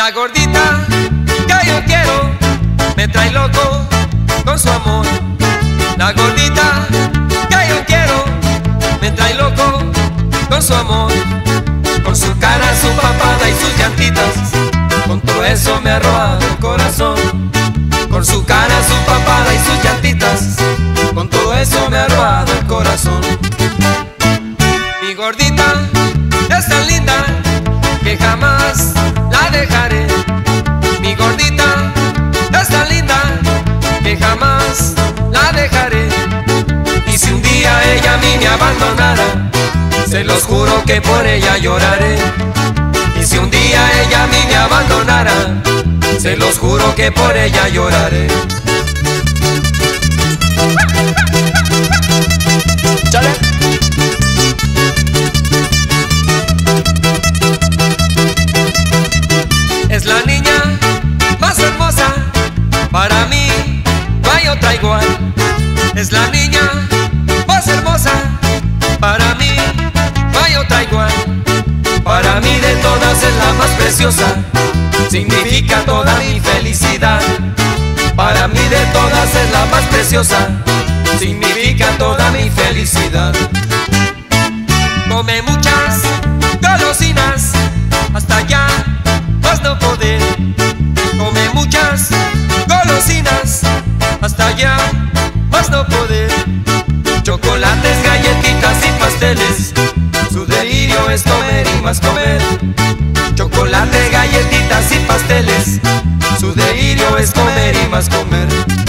La gordita que yo quiero me trae loco con su amor. La gordita que yo quiero me trae loco con su amor. Con su cara, su papada y sus llantitas, con todo eso me arroja el corazón. Con su cara, su papada y sus llantitas, con todo eso me arroja el corazón. Mi gordita es tan linda abandonara, se los juro que por ella lloraré. Y si un día ella a mí me abandonara, se los juro que por ella lloraré. Chale. Es la niña más hermosa, para mí no hay otra igual. Es la niña más preciosa, significa toda mi felicidad. Para mí de todas es la más preciosa, significa toda mi felicidad. Come muchas golosinas hasta ya más no poder. Come muchas golosinas hasta ya más no poder. Chocolates, galletitas y pasteles. Su delirio es comer y más comer. Más comer.